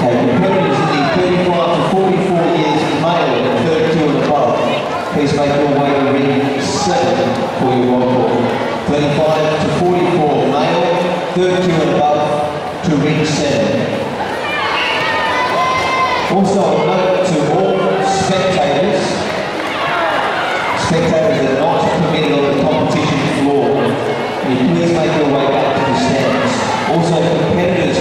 Okay, Copernicus is to 44 years male 32 and above. Please make your way to ring 7 for your roll 35 to 44 male, 32 and above to ring 7. Also a note to all spectators, spectators are not permitted on the competition floor. Please make your way back to the stands. Also competitors